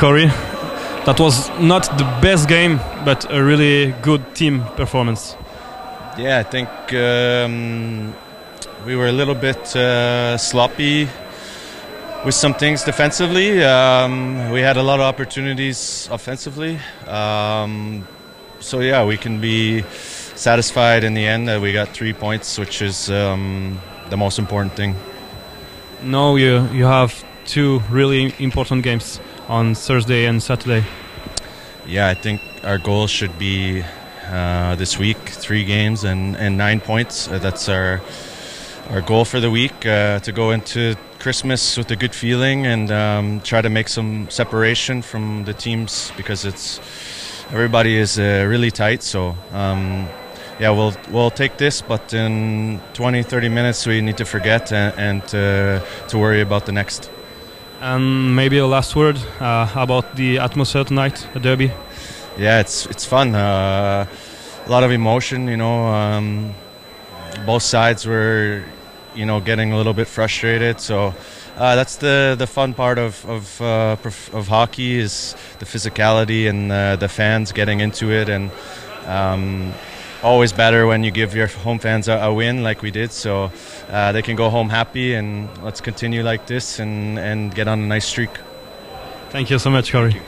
Cory. That was not the best game, but a really good team performance. Yeah, I think um, we were a little bit uh, sloppy with some things defensively. Um, we had a lot of opportunities offensively. Um, so yeah, we can be satisfied in the end that we got three points, which is um, the most important thing. No, you you have two really important games on Thursday and Saturday. Yeah, I think our goal should be uh, this week three games and, and nine points. Uh, that's our our goal for the week uh, to go into Christmas with a good feeling and um, try to make some separation from the teams because it's everybody is uh, really tight. So um, yeah, we'll we'll take this, but in 20, 30 minutes we need to forget and, and uh, to worry about the next. And maybe a last word uh, about the atmosphere tonight, a derby. Yeah, it's it's fun. Uh, a lot of emotion, you know. Um, both sides were, you know, getting a little bit frustrated. So uh, that's the the fun part of of, uh, of hockey is the physicality and uh, the fans getting into it and. Um, always better when you give your home fans a, a win like we did. So uh, they can go home happy and let's continue like this and, and get on a nice streak. Thank you so much Cory